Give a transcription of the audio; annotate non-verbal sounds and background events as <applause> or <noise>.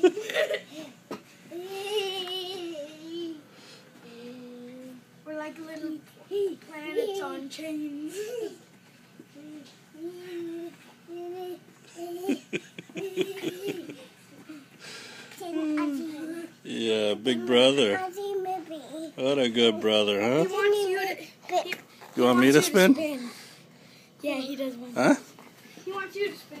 <laughs> We're like little planets on chains. yeah, big brother. What a good brother, huh? You want me to spin? Yeah, he does want Huh? He wants you to spin.